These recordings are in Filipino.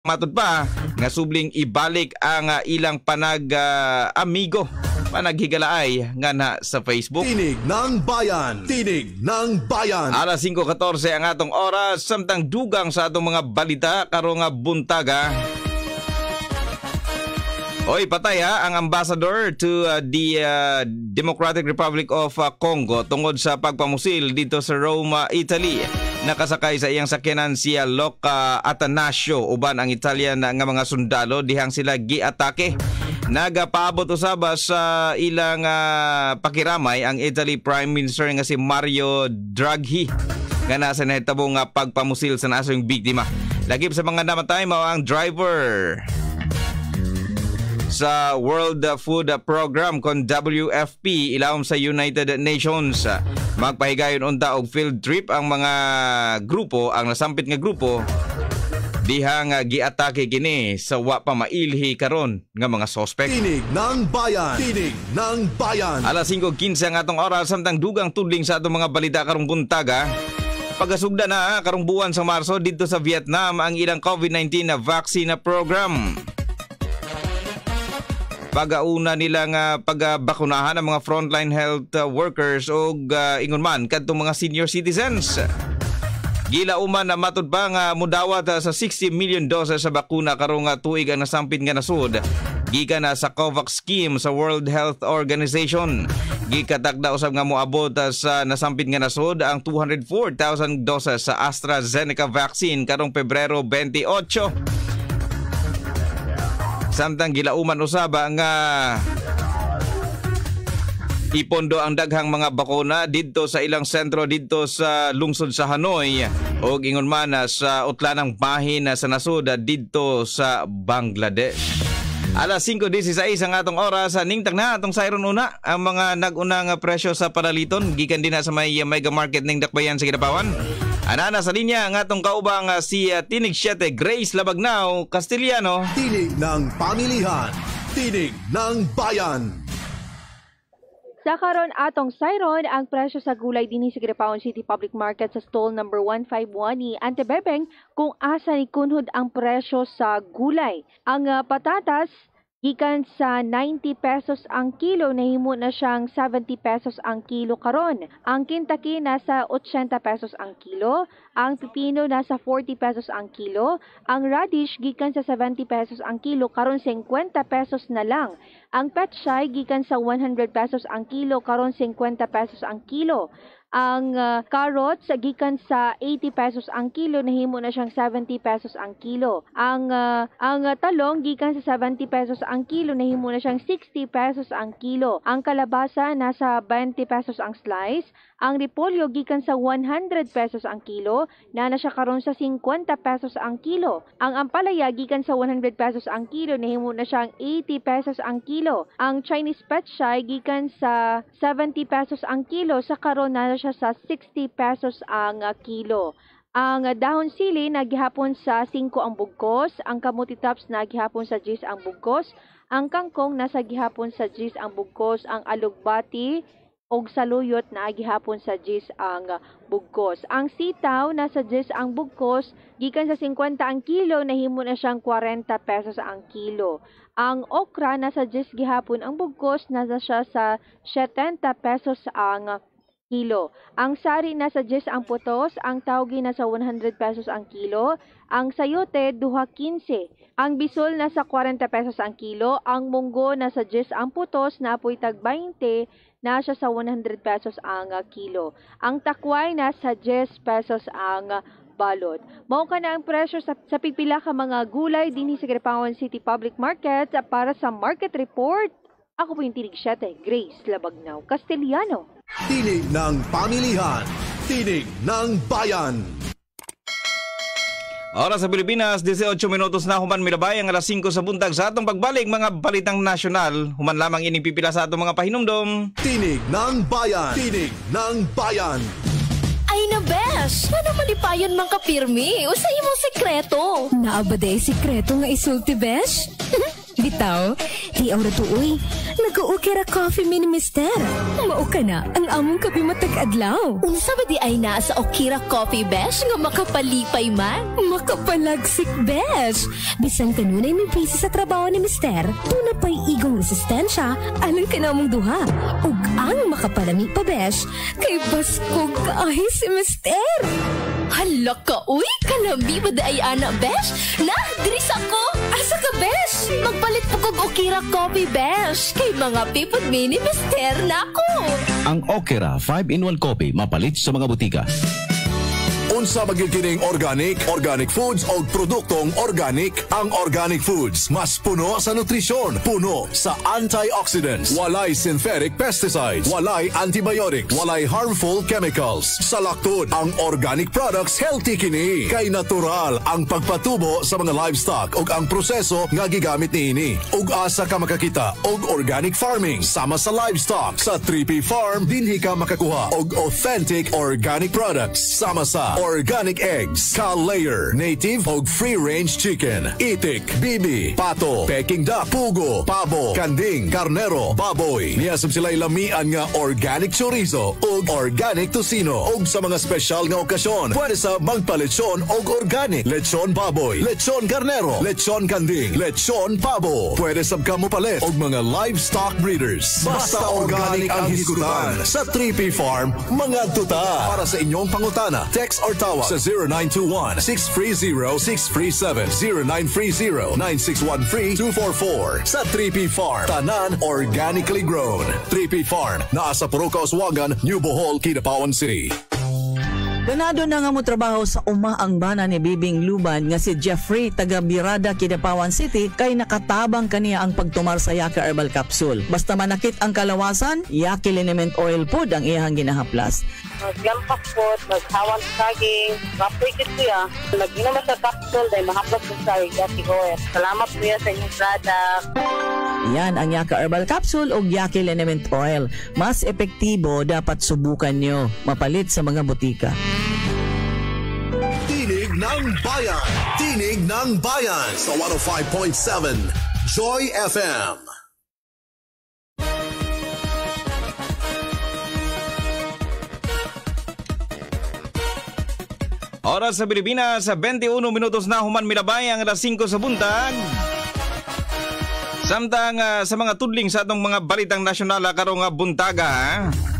Matod pa nga subling ibalik ang uh, ilang panag uh, amigo panaghigalaay nga na sa Facebook. Tinig ng bayan. Tinig ng bayan. Alas 5.14 ang atong oras samtang dugang sa atong mga balita karong buntaga. Oy, patay ha ang ambassador to uh, the uh, Democratic Republic of uh, Congo tungod sa pagpamusil dito sa Roma, Italy. Nakasakay sa iyang sakyanan si Loca Atanasio uban ang Italian nga mga sundalo dihang sila giatake. Nagapaabot usaba sa ilang uh, pakiramay ang Italy Prime Minister nga si Mario Draghi nga nasa nahitabong uh, pagpamusil sa nasong biktima. Lagip sa mga namatay mao ang driver sa World Food Program kon WFP ilawom sa United Nations. Magpahigayon unta og field trip ang mga grupo, ang nasampit nga grupo dihang uh, giatake kini sa wa pa mailhi karon nga mga suspect. Tinig ng bayan. Tinig ng bayan. Alas 5:15 ang atong oras samtang dugang tudling sa atong mga balita karong buntaga. Pagasugda na karong buwan sa Marso dito sa Vietnam ang ilang COVID-19 na vaccine program pagauna nila nga pagbakunahan ang mga frontline health uh, workers o uh, ingon man kadtong mga senior citizens. Gila uman na matud pa nga mudawat uh, sa 60 million doses sa bakuna karong uh, tuig ang nasampit nga nasud. Gikan na sa COVAX scheme sa World Health Organization. Gikatakda usab nga moabot sa nasampit nga nasud ang 204,000 doses sa AstraZeneca vaccine karong Pebrero 28. Samtang gilauman usaba nga ipondo ang daghang mga bakuna didto sa ilang sentro didto sa lungsod sa Hanoi o ingon man sa utlanang bahin sa nasud didto sa Bangladesh. Alas 5.16 ang atong oras ningtag na atong sayron una ang mga nag-unang presyo sa panaliton gikan din na sa may mega market ning Dakbayan sa Kidapawan. Anana sa linya ang atong kaubang uh, si uh, Tinig 7 Grace Labagnaw Castellano. Tinig ng pamilihan. Tinig ng bayan. Sa karon atong sayron ang presyo sa gulay dinhi sa Girapaon City Public Market sa stall number 151 ni Antebebeng kung asa ni kunhod ang presyo sa gulay. Ang uh, patatas Gikan sa 90 pesos ang kilo, nahimo na siyang 70 pesos ang kilo karon. Ang kintaki nasa 80 pesos ang kilo, ang pipino nasa 40 pesos ang kilo, ang radish gikan sa 70 pesos ang kilo, karon 50 pesos na lang. Ang pechay gikan sa 100 pesos ang kilo, karon 50 pesos ang kilo. Ang uh, carrots gikan sa 80 pesos ang kilo nahimo na siyang 70 pesos ang kilo. Ang uh, ang uh, talong gikan sa 70 pesos ang kilo nahimo na siyang 60 pesos ang kilo. Ang kalabasa nasa 20 pesos ang slice. Ang repolyo gikan sa 100 pesos ang kilo, na na siya karon sa 50 pesos ang kilo. Ang ampalaya gikan sa 100 pesos ang kilo, nahimo na siyang 80 pesos ang kilo. Ang Chinese petchay gikan sa 70 pesos ang kilo, sa karon na siya sa 60 pesos ang uh, kilo. Ang dahon sili nagihapon sa 5 ang bugkos, ang kamuti tops nagihapon sa 10 ang bugkos, ang kangkong nasa gihapon sa 10 ang bugkos, ang alugbati og saluyot na agihapon sa Gis ang bugkos. Ang sitaw nasa Gis ang bugkos gikan sa 50 ang kilo nahimo na siyang 40 pesos ang kilo. Ang okra nasa Gis gihapon ang bugkos nasa siya sa 70 pesos ang kilo. Ang sari nasa 10 ang putos, ang tawgi nasa 100 pesos ang kilo, ang sayote duha 15. Ang bisol nasa 40 pesos ang kilo, ang munggo nasa 10 ang putos, napoy tag 20 nasa sa 100 pesos ang uh, kilo. Ang takway nasa 10 pesos ang uh, balot. Mao ka na ang presyo sa, sa pipila ka mga gulay dinhi sa Garipangon City Public Market para sa market report. Ako po yung tinig 7, Grace Labagnaw, Castellano. Tinig ng pamilihan. Tinig ng bayan. Oras sa Pilipinas, 18 minutos na human milabay ang alas 5 sa buntag sa atong pagbalik mga balitang nasyonal. Human lamang ining pipila sa atong mga pahinumdom. Tinig ng bayan. Tinig ng bayan. Ay na besh! Ano malipayon mang kapirmi? O sa imong sekreto? Naabade sekreto nga isulti besh? Bitaw, di aura tuoy. Nag-uukira coffee mini mister. Mao ka na ang among kape matag adlaw. Unsa ba di ay naa sa Okira Coffee Besh nga makapalipay man? Makapalagsik besh. Bisan kanunay may busy sa trabaho ni mister, tuna pa'y igong resistensya alang ka namong duha. Ug ang makapalami pa besh, kay baskog kaahi si mister. Hala ka, uy! Kalami ba da ay ana, besh? Na, diris ako! Asa ka, besh? Magpalit po kog Okira Coffee, besh. Kay mga pipod mini mister na ako. Ang Okera 5-in-1 Coffee mapalit sa mga butika. Unsa magikining organic, organic foods o produktong organic. Ang organic foods mas puno sa nutrisyon, puno sa antioxidants, walay synthetic pesticides, walay antibiotics, walay harmful chemicals. Sa laktod, ang organic products healthy kini. Kay natural ang pagpatubo sa mga livestock ug ang proseso nga gigamit niini. Ug asa ka makakita og organic farming sama sa livestock sa 3P Farm dinhi ka makakuha og authentic organic products sama sa organic eggs, cow-layer, native og free-range chicken, itik, bibi, pato, peking duck, pugo, pabo, kanding, karnero, baboy. Niyasab sila lamian nga organic chorizo ug organic tocino ug sa mga special nga okasyon. Pwede sa magpalechon og organic, lechon baboy, lechon karnero, lechon kanding, lechon pabo. Pwede sab ka mo palit og mga livestock breeders. Basta organic ang hisgutan sa 3P Farm, mga tuta. Para sa inyong pangutana, text or tawag sa 0921-630-637, 0930-961-3244 sa 3P Farm. Tanan organically grown. 3P Farm, naa sa Oswagan, New Bohol, Kidapawan City. Ganado na nga mo trabaho sa umaang bana ni Bibing Luban nga si Jeffrey taga Birada, Kidapawan City kay nakatabang kaniya ang pagtumar sa Yaka Herbal Capsule. Basta manakit ang kalawasan, Yaki Liniment Oil Food ang iyang ginahaplas. Maglampak po, maghawang saging, mapwikit ko ya. Nag-inom sa capsule dahil mahaplas ko sa Yaki Oil. Salamat po sa inyong product. Yan ang Yaka Herbal Capsule o Yaki Liniment Oil. Mas epektibo dapat subukan nyo. Mapalit sa mga butika. Tinig ng Bayan. Tinig ng Bayan sa 105.7 Joy FM. Oras sa Pilipinas, sa 21 minutos na human milabay ang alas 5 sa buntag. Samtang ah, sa mga tudling sa atong mga balitang nasyonal ah, karong ah, buntaga. ah.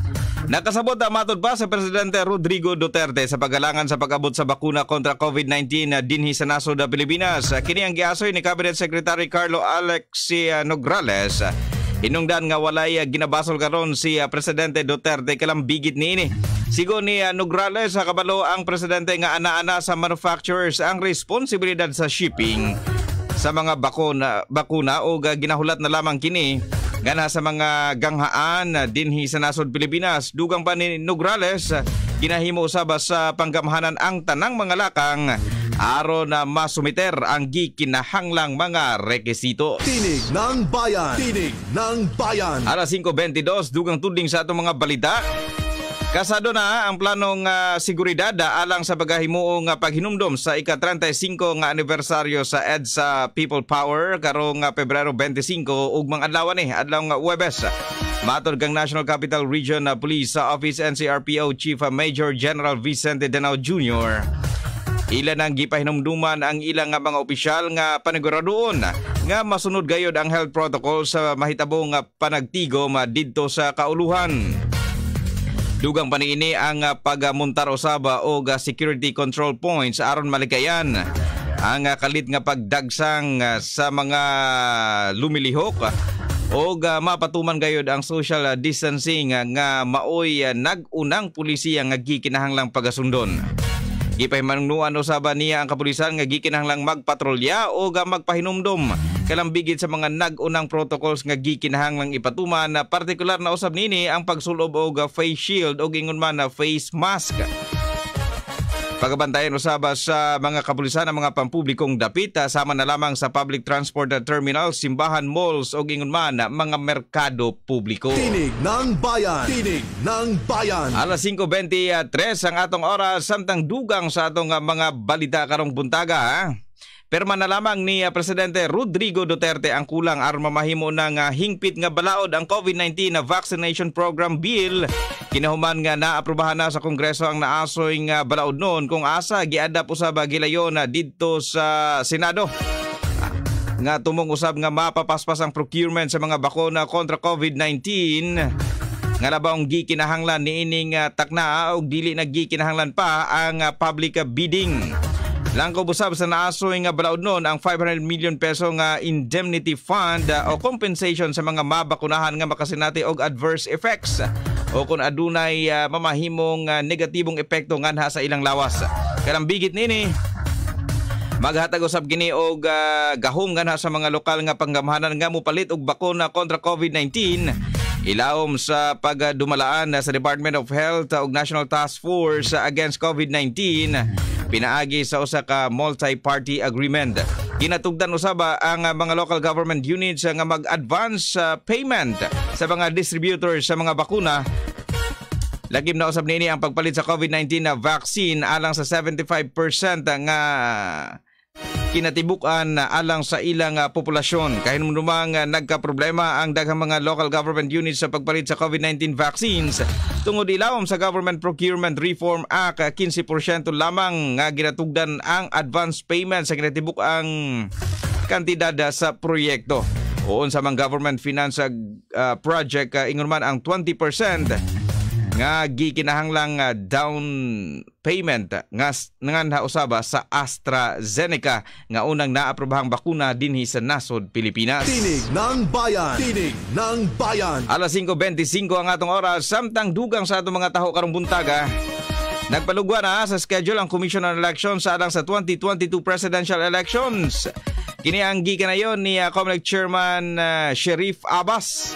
Nakasabot ang matod pa sa Presidente Rodrigo Duterte sa pagalangan sa pag-abot sa bakuna kontra COVID-19 na dinhi sa nasod ng Pilipinas. Kini ang giasoy ni Cabinet Secretary Carlo Alexia Nograles. Hinungdan nga walay ah, ginabasol karon si ah, Presidente Duterte kalambigit niini. Sigo ni ah, Nograles sa kabalo ang presidente nga ana-ana sa manufacturers ang responsibilidad sa shipping sa mga bakuna bakuna o ginahulat na lamang kini nga nasa mga ganghaan na dinhi sa nasod Pilipinas dugang pa ni Nograles ginahimo usaba sa panggamhanan ang tanang mga lakang aron na masumiter ang gikinahanglang mga rekisito. Tinig ng Bayan. Tinig ng Bayan. Alas 5.22, dugang tudling sa atong mga balita. Kasado na ang planong seguridad ah, alang sa paghahimuong ah, paghinumdom sa ika-35 nga anibersaryo sa EDSA People Power karong ah, Pebrero 25 ug mga adlaw ni adlaw nga Huwebes. Matod kang National Capital Region ah, Police sa Office NCRPO Chief ah, Major General Vicente Denao Jr. Ilan ang gipahinumduman ang ilang mga opisyal nga paniguradoon nga masunod gayod ang health protocol sa mahitabong panagtigom didto sa kauluhan. Dugang paniini ang ah, pagamuntar usaba o ga security control points aron malikayan ang ah, kalit nga pagdagsang ah, sa mga lumilihok ah, o mapatuman gayod ang social ah, distancing ah, nga maoy ah, nag-unang pulisiya nga gikinahanglang pagasundon. Gipahimanungnuan usaba niya ang kapulisan nga gikinahanglang magpatrolya o ga magpahinumdom kalambigit sa mga nag-unang protocols nga gikinahanglang ipatuman na partikular na usab nini ang pagsulob og face shield o ingon man na face mask. Pagabantayan usaba sa mga kapulisan ang mga pampublikong dapit sama na lamang sa public transport terminals, simbahan, malls o ingon man mga merkado publiko. Tinig ng Bayan. Tinig ng Bayan. Alas 5.23 ang atong oras samtang dugang sa atong ah, mga balita karong buntaga. ha? Perma na lamang ni uh, Presidente Rodrigo Duterte ang kulang aron mamahimo ng hingpit nga balaod ang COVID-19 na vaccination program bill. Kinahuman nga naaprubahan na sa Kongreso ang naasoy nga balaod noon kung asa giadap usab gilayon na didto sa Senado nga tumong usab nga mapapaspas ang procurement sa mga bakuna kontra COVID-19 nga labang gikinahanglan niining uh, takna og dili naggikinahanglan pa ang uh, public bidding. Langko busab sa naasoy nga balaod noon ang 500 million peso nga indemnity fund uh, o compensation sa mga mabakunahan nga makasinati og adverse effects o kung adunay uh, mamahimong uh, negatibong epekto nganha sa ilang lawas. Kanang bigit nini Maghatag usab gini og uh, gahom ganha sa mga lokal nga panggamahanan nga mopalit og bakuna kontra COVID-19 Ilawom sa pagdumalaan sa Department of Health ug National Task Force Against COVID-19 pinaagi sa usa ka multi-party agreement. Ginatugdan usaba ang mga local government units nga mag-advance payment sa mga distributors sa mga bakuna Lagim na usab nini ang pagpalit sa COVID-19 na vaccine alang sa 75% nga kinatibukan alang sa ilang uh, populasyon. Kahit numang uh, nagka-problema ang daghang mga local government units sa pagpalit sa COVID-19 vaccines, tungod ilawom sa Government Procurement Reform Act, 15% lamang nga ginatugdan ang advance payment sa kinatibuk ang kantidad sa proyekto. Uon sa mga government finance uh, project, uh, ingon man ang 20% nga gikinahanglang uh, down payment nga nga usaba sa AstraZeneca nga unang naaprobahang bakuna dinhi sa nasod Pilipinas. Tinig ng bayan. Tinig ng bayan. Alas 5:25 ang atong oras samtang dugang sa atong mga taho karong buntaga. Nagpalugwa na sa schedule ang Commission on Elections sa alang sa 2022 presidential elections. Kini ang gikanayon ni uh, COMELEC Chairman uh, Sherif Abbas.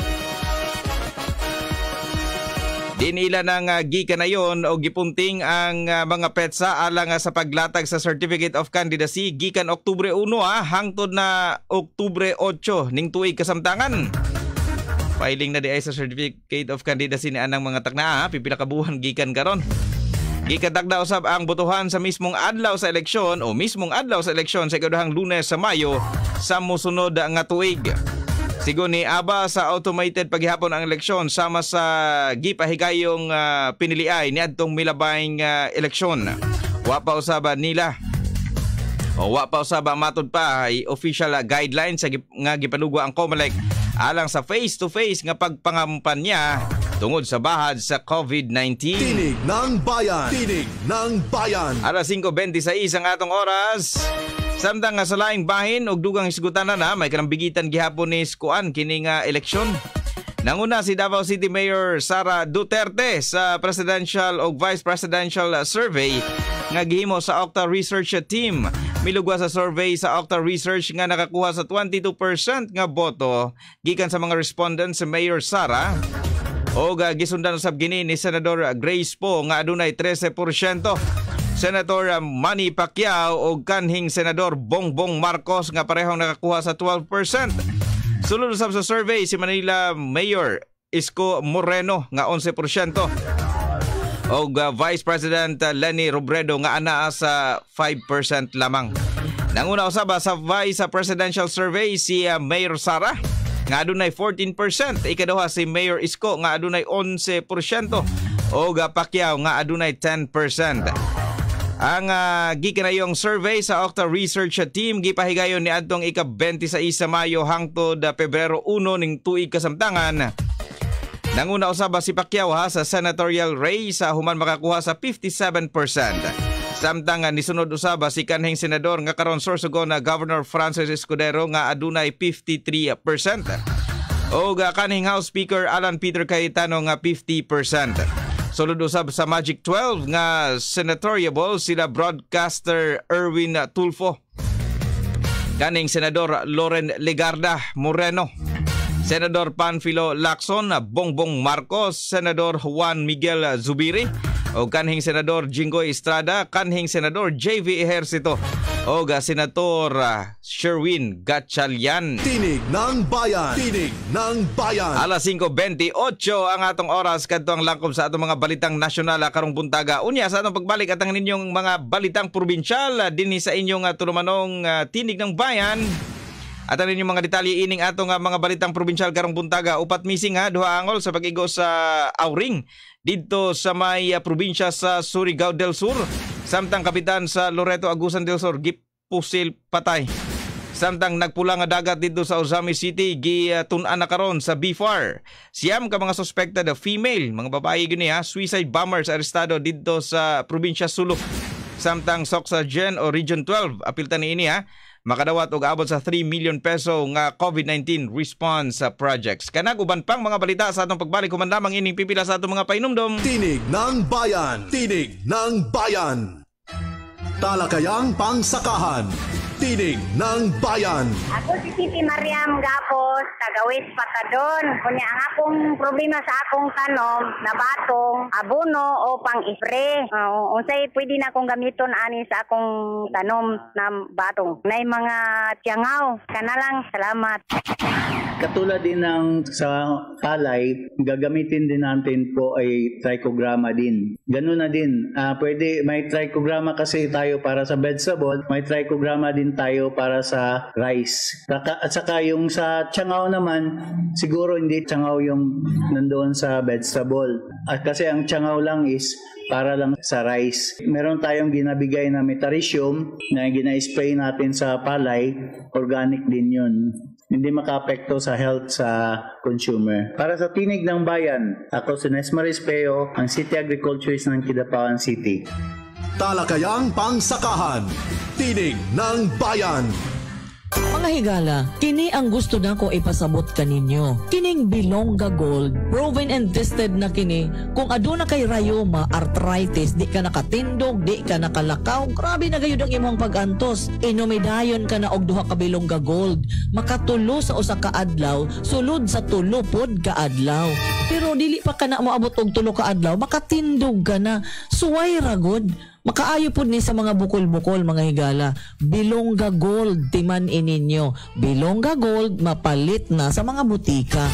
Dinila ng uh, gika na yon o gipunting ang uh, mga petsa alang uh, sa paglatag sa Certificate of Candidacy gikan Oktubre 1 ha, hangtod na Oktubre 8 ning tuig kasamtangan. Filing na di ay sa Certificate of Candidacy ni anang mga takna ha, pipila ka buwan gikan karon. Gikadagda usab ang botohan sa mismong adlaw sa eleksyon o mismong adlaw sa eleksyon sa ikaduhang lunes sa Mayo sa musunod nga tuig. Sigon ni Aba sa automated paghihapon ang eleksyon sama sa gipahigayong uh, piniliay ni adtong milabayng uh, eleksyon. Wa pa usaba nila o wa pa usaba matod pa ay official uh, guidelines sa nga gipanugwa ang COMELEC alang sa face-to-face nga pagpangampanya tungod sa bahad sa COVID-19. Tinig ng bayan. Tinig ng bayan. Alas 5.26 ang atong oras. Samtang nga sa laing bahin og dugang isgutan na may kanambigitan gihapon ni Skuan kini nga eleksyon. Nanguna si Davao City Mayor Sara Duterte sa presidential o vice presidential survey nga gihimo sa Octa Research Team. Milugwa sa survey sa Octa Research nga nakakuha sa 22% nga boto gikan sa mga respondents si Mayor Sara o gisundan usab gini ni Senador Grace Po nga adunay 13%. Senator Manny Pacquiao o kanhing Senador Bongbong Marcos nga parehong nakakuha sa 12%. Sulod sa survey si Manila Mayor Isko Moreno nga 11%. O uh, Vice President Lenny Robredo nga anaa sa 5% lamang. Nanguna usab sa Vice Presidential Survey si uh, Mayor Sara nga adunay 14%, ikaduha si Mayor Isko nga adunay 11%, o Pacquiao nga adunay 10%. Ang uh, gikanayong survey sa Octa Research Team gipahigayon ni adtong ika-20 sa Mayo hangtod uh, Pebrero 1 ning tuig kasamtangan. Nanguna usaba si Pacquiao ha sa senatorial race sa human makakuha sa 57%. Samtang nisunod usaba si kanhing senador nga karon Sorsogon na Governor Francis Escudero nga adunay 53%. O kanhing House Speaker Alan Peter Cayetano nga 50%. Sulod usab sa Magic 12 nga senatoriable sila broadcaster Erwin Tulfo. Kaning Senador Loren Legarda Moreno. Senador Panfilo Lacson, Bongbong Marcos, Senador Juan Miguel Zubiri, o kanhing Senador Jingoy Estrada, kanhing Senador JV Ejercito. o Senator ah, Sherwin Gatchalian. Tinig ng bayan. Tinig ng bayan. Alas 5.28 ang atong oras kadto ang langkob sa atong mga balitang nasyonal ah, karong buntaga. Unya sa atong pagbalik at ang ninyong mga balitang probinsyal ah, dinhi sa inyong tulumanong tinig ng bayan. At ano yung mga detalye ining atong nga mga balitang probinsyal karong buntaga upat missing ha duha angol sa pag-igo sa Auring didto sa may uh, probinsya sa Surigao del Sur. Samtang kapitan sa Loreto Agusan del Sur gipusil patay. Samtang nagpula nga dagat dito sa Ozami City gi uh, tun-an na karon sa BFAR. Siyam ka mga suspected uh, female, mga babae gini ha, suicide bombers arestado dito sa probinsya Sulu. Samtang Soksa Gen o Region 12 apilta ni ini ha makadawat og abot sa 3 million peso nga COVID-19 response projects. Kanag uban pang mga balita sa atong pagbalik human lamang ining pipila sa atong mga painumdom. Tinig ng bayan. Tinig ng bayan. Talakayang pangsakahan. Tinig ng bayan. Ako si Siti Mariam Gapos, tagawis patadon. Kunya ang akong problema sa akong tanom, nabatong, abono o pang-ipre. Uh, unsay pwede na akong gamiton ani sa akong tanom na batong. Nay mga tiyangaw, kana lang, salamat. Katulad din ng sa palay, gagamitin din natin po ay trichogramma din. Ganun na din. Ah, pwede may trichogramma kasi tayo para sa vegetable, may trichogramma din tayo para sa rice. At saka yung sa tiyangaw naman, siguro hindi tiyangaw yung nandoon sa vegetable. At kasi ang tiyangaw lang is para lang sa rice. Meron tayong ginabigay na metaricium na gina-spray natin sa palay, organic din yun hindi makaapekto sa health sa consumer. Para sa Tinig ng Bayan, ako si Nesmaris Peo, ang City Agriculturist ng Kidapawan City. Talakayang pangsakahan. Tinig ng bayan. Mga higala, kini ang gusto na ko ipasabot kaninyo. Kining Bilongga Gold, proven and tested na kini. Kung aduna kay rayoma, arthritis, di ka nakatindog, di ka nakalakaw, grabe na gayud ang imong pag-antos. Inumidayon ka na og duha ka Bilongga Gold. Makatulo sa usa ka adlaw, sulod sa tulo pod ka adlaw. Pero dili pa ka na moabot og tulo ka adlaw, makatindog ka na. Suway ragod. Makaayo pod ni sa mga bukol-bukol mga higala. Bilongga Gold timan ininyo. Bilongga Gold mapalit na sa mga butika.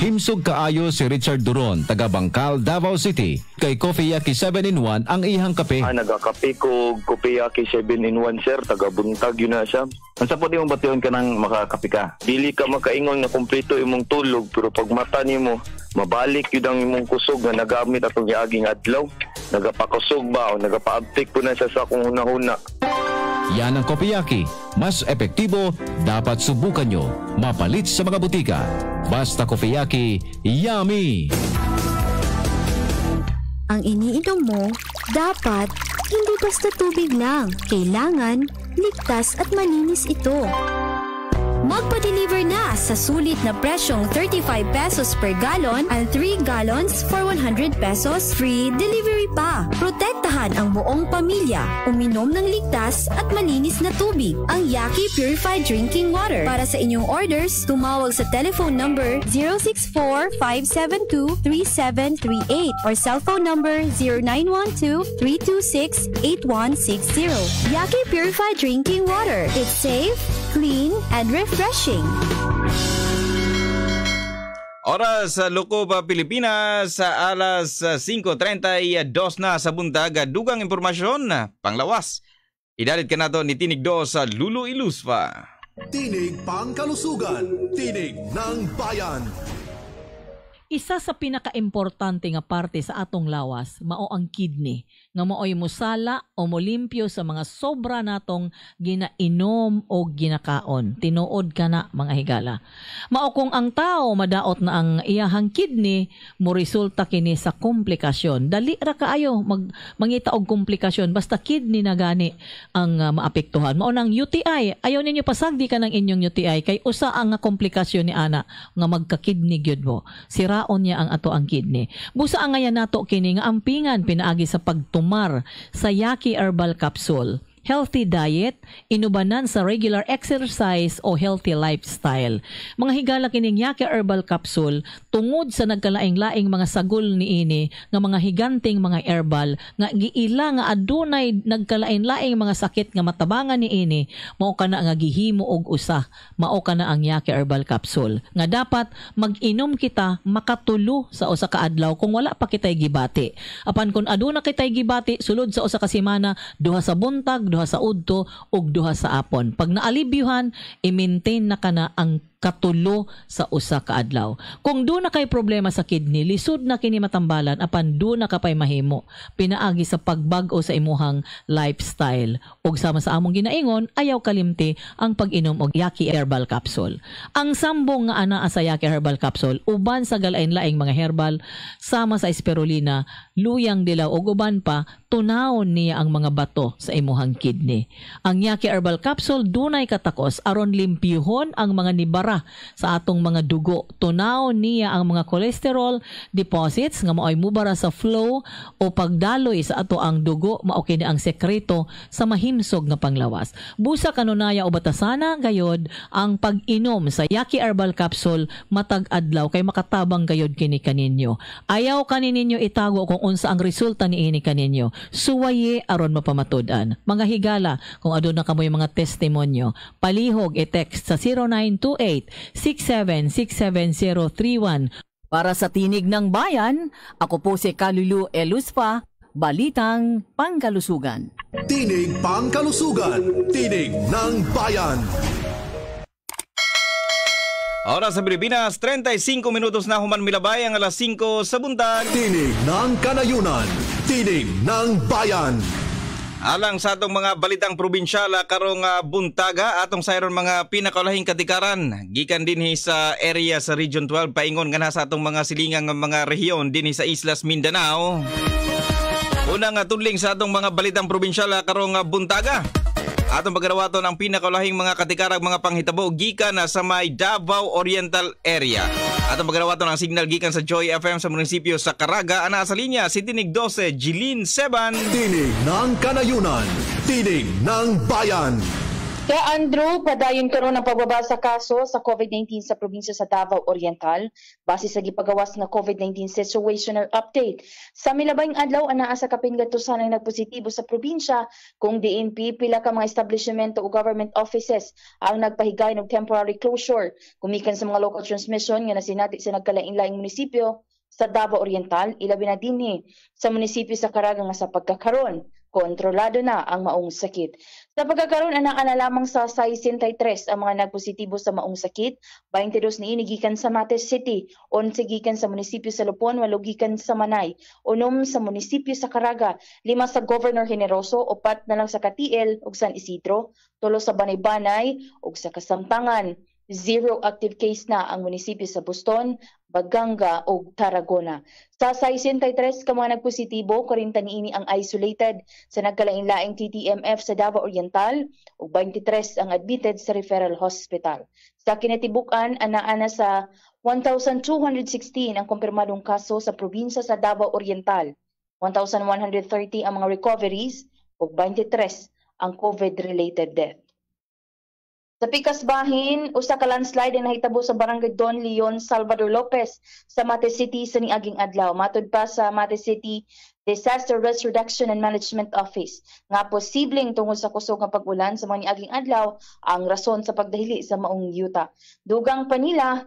Himsog kaayo si Richard Duron, taga Bangkal, Davao City. Kay Coffee Yaki 7-in-1 ang ihang kape. Ah, nagakape ko Kopeyaki 7-in-1 sir, taga buntag yun na siya. Ang sa pwede mong batuyon ka ng makakape ka. Dili ka makaingon na kumpleto imong tulog, pero pag mata nimo mabalik yun ang imong kusog na nagamit atong giaging adlaw. Nagapakusog ba o nagapaabtik po na siya sa akong hunahuna. Yan ang Kopiyaki. Mas epektibo, dapat subukan nyo. Mapalit sa mga butika. Basta Kopiyaki, yummy! Ang iniinom mo, dapat hindi basta tubig lang. Kailangan ligtas at malinis ito. Magpa-deliver na sa sulit na presyong 35 pesos per galon ang 3 gallons for 100 pesos free delivery pa. Protektahan ang buong pamilya. Uminom ng ligtas at malinis na tubig. Ang Yaki Purified Drinking Water. Para sa inyong orders, tumawag sa telephone number 064-572-3738 or cellphone number 0912-326-8160. Yaki Purified Drinking Water. It's safe, clean, and refreshing. Oras sa Lukoba, Pilipinas, sa alas ah, 5.32 na sa buntag, dugang impormasyon na panglawas. Idalit ka na to ni Tinig Do sa Lulu Ilusfa. Tinig pangkalusugan. Tinig ng bayan. Isa sa pinaka-importante nga parte sa atong lawas mao ang kidney nga maoy musala o molimpyo sa mga sobra natong ginainom o ginakaon. Tinuod ka na mga higala. Mao kung ang tao madaot na ang iyahang kidney mo resulta kini sa komplikasyon. Dali ra kaayo mag mangita og komplikasyon basta kidney na gani ang uh, maapektuhan. Mao nang UTI. Ayaw ninyo pasagdi ka ng inyong UTI kay usa ang komplikasyon ni ana nga magka-kidney gyud mo. Siraon niya ang ato ang kidney. Busa ang ngayon nato kini nga ampingan pinaagi sa pagtumar sa Yaki Herbal Capsule. Healthy diet, inubanan sa regular exercise o healthy lifestyle. Mga higala kining Yake Herbal Capsule tungod sa nagkalaing-laing mga sagol ni ini nga mga higanting mga herbal nga giila nga adunay nagkalain-laing mga sakit nga matabangan ni ini mao kana nga gihimo og usa. Mao kana ang Yake Herbal Capsule. Nga dapat mag-inom kita makatulo sa usa ka adlaw kung wala pa kitay gibati. Apan kung aduna kitay gibati sulod sa usa ka semana duha sa buntag duha sa udto ug duha sa apon. Pag naalibyuhan, i-maintain na kana ang katulo sa usa ka adlaw. Kung do na kay problema sa kidney, lisod na kini matambalan apan do na kapay mahimo. Pinaagi sa pagbag-o sa imuhang lifestyle. Ug sama sa among ginaingon, ayaw kalimti ang pag-inom og Yaki Herbal Capsule. Ang sambong nga ana sa Yaki Herbal Capsule uban sa galain-laing mga herbal sama sa spirulina, luyang dilaw ug uban pa tunawon niya ang mga bato sa imuhang kidney. Ang Yaki Herbal Capsule dunay katakos aron limpyuhon ang mga nibara para sa atong mga dugo. Tunaw niya ang mga cholesterol deposits nga mao'y mubara sa flow o pagdaloy sa ato ang dugo mao kini ang sekreto sa mahimsog nga panglawas. Busa kanunaya o batasana gayod ang pag-inom sa Yaki Herbal Capsule matag adlaw kay makatabang gayod kini kaninyo. Ayaw kaninyo itago kung unsa ang resulta niini kaninyo. Suwaye aron mapamatud-an. Mga higala kung aduna kamoy mga testimonyo, palihog e-text sa 0928 0917-67031. Para sa Tinig ng Bayan, ako po si Kalulu Eluspa, Balitang Pangkalusugan. Tinig Pangkalusugan, Tinig ng Bayan. Oras sa Pilipinas, 35 minutos na human milabay ang alas 5 sa buntag. Tinig ng Kanayunan, Tinig ng Bayan. Alang sa atong mga balitang probinsyala karong uh, buntaga atong sayron mga pinakalahing katikaran gikan dinhi sa area sa Region 12 paingon nga sa atong mga silingang mga rehiyon dinhi sa Islas Mindanao. Unang uh, tudling sa atong mga balitang probinsyala karong uh, buntaga. Atong pagarawaton ang pinakalahing mga katikarang mga panghitabo gikan sa may Davao Oriental area. Atong pagarawaton ang signal gikan sa Joy FM sa munisipyo sa Caraga ana sa linya si Tinig 12 Jilin Seban. Tinig ng Kanayunan, Tinig ng Bayan. Kaya Andrew, padayon karon ang pagbaba sa kaso sa COVID-19 sa probinsya sa Davao Oriental base sa gipagawas nga COVID-19 situational update. Sa milabayng adlaw anaa sa kapin gatusan ang nagpositibo sa probinsya kung DNP pila ka mga establishmento o government offices ang nagpahigay ng temporary closure kumikan sa mga local transmission nga nasinati sa nagkalain-laing munisipyo sa Davao Oriental ilabi na dinhi sa munisipyo sa Caraga nga sa pagkakaron kontrolado na ang maong sakit. Sa pagkakaroon anak na lamang sa 63 ang mga nagpositibo sa maong sakit, 22 ni inigikan sa Mates City, 11 gikan sa munisipyo sa Lupon, 8 gikan sa Manay, 6 sa munisipyo sa Caraga, 5 sa Governor Generoso, 4 na lang sa Katiel ug San Isidro, 3 sa Banay-Banay ug sa Kasamtangan. Zero active case na ang munisipyo sa Buston, Baganga ug Tarragona. Sa 63 ka mga nagpositibo, 40 niini ang isolated sa nagkalain-laing TTMF sa Davao Oriental ug 23 ang admitted sa referral hospital. Sa kinatibukan, anaa na sa 1,216 ang kumpirmadong kaso sa probinsya sa Davao Oriental. 1,130 ang mga recoveries ug 23 ang COVID-related death. Sa Pikas Bahin, usa ka landslide ang nahitabo sa barangay Don Leon Salvador Lopez sa Mate City sa niaging adlaw. Matud pa sa Mate City Disaster Risk Reduction and Management Office nga posibleng tungod sa kusog nga pag-ulan sa mga niaging adlaw ang rason sa pagdahili sa maong yuta. Dugang pa nila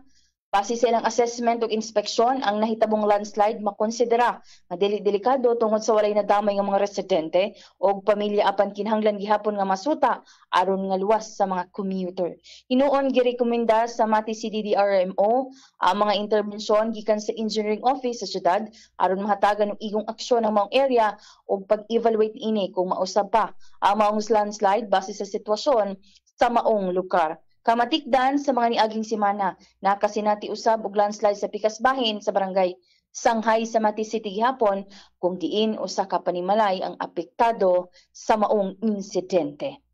Base sa ilang assessment ug inspeksyon, ang nahitabong landslide makonsidera nga dili delikado tungod sa walay nadamay nga mga residente o pamilya apan kinahanglan gihapon nga masuta aron nga luwas sa mga commuter. Hinuon girekomenda sa Mati CDDRMO ang mga interbensyon gikan sa engineering office sa syudad aron mahatagan og igong aksyon ang maong area ug pag-evaluate ini kung mausab pa ang maong landslide base sa sitwasyon sa maong lugar. Kamatikdan sa mga niaging simana, nakasinati usab og landslide sa Pikasbahin sa barangay Sanghay sa Mati City gihapon kung diin usa ka panimalay ang apektado sa maong insidente.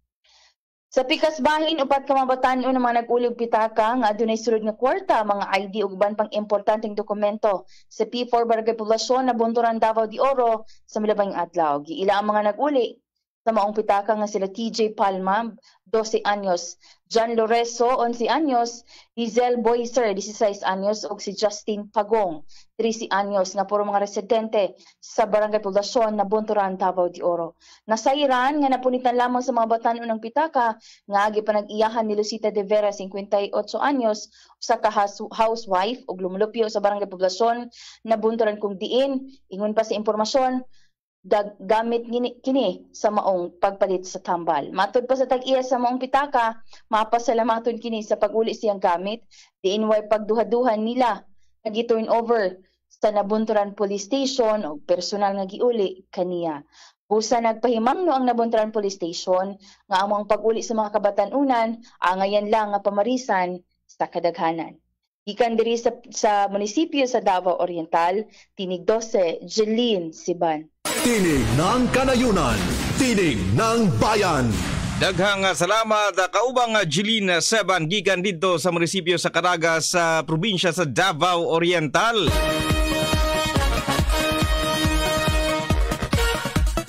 Sa Pikasbahin upat ka mabatan-o nga nag-ulig pitaka nga adunay sulod nga kwarta mga ID ug uban pang importanteng dokumento sa P4 Barangay Poblasyon na Bunturan Davao de Oro sa milabang adlaw. Giila ang mga nag-uli sa maong pitaka nga sila TJ Palma, 12 anyos, John Loreso, 11 anyos, Lizel Boyser, 16 anyos, ug si Justin Pagong, 13 anyos, nga puro mga residente sa barangay poblasyon na Bunturan, Davao de Oro. Nasairan nga napunitan lamang sa mga batan ng pitaka nga agi pa nag-iyahan ni Lucita de Vera, 58 anyos, usa ka housewife ug lumulupyo sa barangay poblasyon na Bunturan kung diin, ingon pa sa impormasyon, dag, gamit kini sa maong pagpalit sa tambal. Matod pa sa tag-iya sa maong pitaka, mapasalamaton kini sa pag-uli siyang gamit, diin way pagduha-duhan nila nagi-turn over sa Nabunturan Police Station o personal nga giuli kaniya. Busa nagpahimangno ang Nabunturan Police Station nga among pag-uli sa mga kabatanunan angayan lang nga pamarisan sa kadaghanan. Gikan diri sa, sa munisipyo sa Davao Oriental, Tinig 12, Jeline Siban. Tinig ng Kanayunan, Tinig ng Bayan. Daghang salamat kaubang Jeline Seban gikan dito sa munisipyo sa Caraga sa probinsya sa Davao Oriental.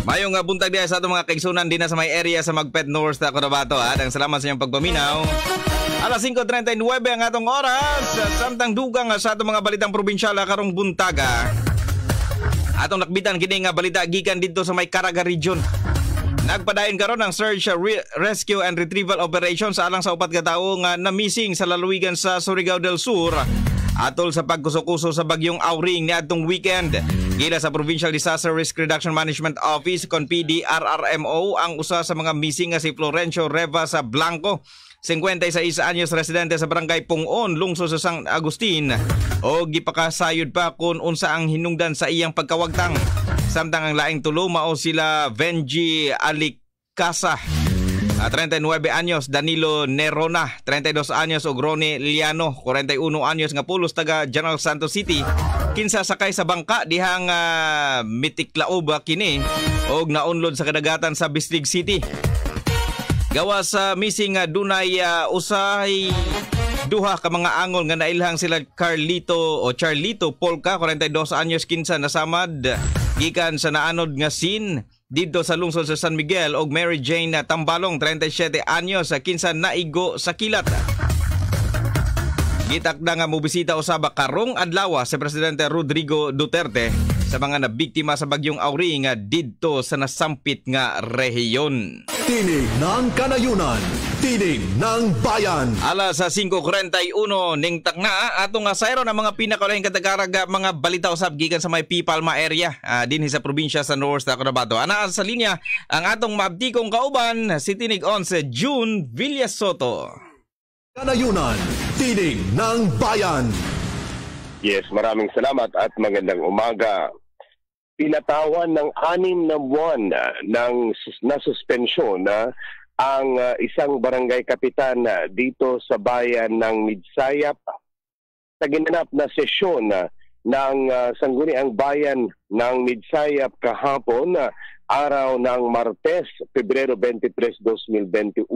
Mayong buntag diya sa atong mga kaigsunan din na sa may area sa Magpet North sa Cotabato. Adang salamat sa inyong pagpaminaw. Alas 5.39 ang atong oras. Samtang dugang sa atong mga balitang probinsyala karong buntaga. Atong nakbitan kini nga balita gikan dito sa may Caraga region. Nagpadayon karon ang search, re- rescue and retrieval operation sa alang sa upat ka tawo nga na missing sa lalawigan sa Surigao del Sur atol sa pagkuso-kuso sa bagyong Auring ni atong weekend. Gila sa Provincial Disaster Risk Reduction Management Office kon PDRRMO ang usa sa mga missing nga si Florencio Reva sa Blanco 56 anyos residente sa barangay Pungon, lungsod sa San Agustin o gipakasayod pa kung unsa ang hinungdan sa iyang pagkawagtang. Samtang ang laing tulo mao sila Venji Alicasa 39 anyos Danilo Nerona, 32 anyos ug Ronnie Liano, 41 anyos nga pulos taga General Santos City. Kinsa sakay sa bangka dihang uh, Mitiklaob kini og naunlod sa kadagatan sa Bislig City. Gawa sa missing uh, dunay uh, usahay duha ka mga angol nga nailhang sila Carlito o Charlito Polka 42 anyos kinsa nasamad. Gikan sa naanod nga scene dito sa lungsod sa San Miguel og Mary Jane Tambalong 37 anyos kinsa naigo sa kilat. Gitakda nga mobisita usaba karong adlaw sa presidente Rodrigo Duterte sa mga nabiktima sa bagyong Auri nga didto sa nasampit nga rehiyon. Tinig ng Kanayunan, Tinig ng Bayan. Alas sa 5.41 ning takna atong nga sayro ng mga pinakalahing katagaraga mga balita usab gikan sa may Pipalma area uh, dinhi sa probinsya sa North Cotabato. Ana sa linya ang atong maabtikong kauban si Tinig 11 June Villasoto. Kanayunan, Tinig ng Bayan. Yes, maraming salamat at magandang umaga. Pinatawan ng anim na buwan ng na suspensyon na ang uh, isang barangay kapitan uh, dito sa bayan ng Midsayap sa ginanap na sesyon uh, ng uh, Sangguniang Bayan ng Midsayap kahapon uh, araw ng Martes, Pebrero 23, 2021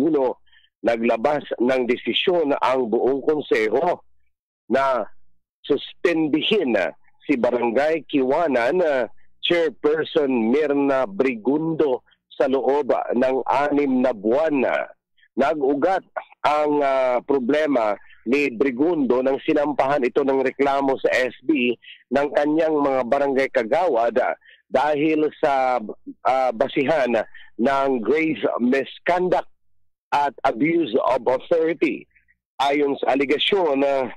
naglabas ng desisyon ang buong konseho na suspendihin si Barangay Kiwanan uh, Chairperson Mirna Brigundo sa loob ng anim na buwan. Nag-ugat ang uh, problema ni Brigundo nang sinampahan ito ng reklamo sa SB ng kanyang mga barangay kagawad dahil sa uh, basihan ng grave misconduct at abuse of authority. Ayon sa aligasyon na uh,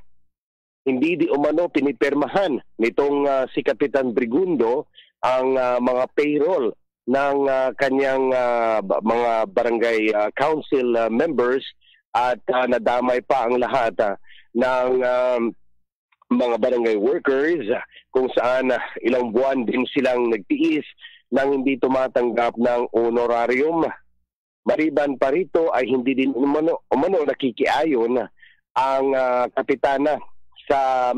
hindi di umano pinipirmahan nitong uh, si Kapitan Brigundo ang uh, mga payroll ng uh, kanyang uh, mga barangay uh, council uh, members at uh, nadamay pa ang lahat uh, ng um, mga barangay workers kung saan uh, ilang buwan din silang nagtiis nang hindi tumatanggap ng honorarium. Mariban pa rito ay hindi din umano, umano nakikiayon ang uh, kapitana sa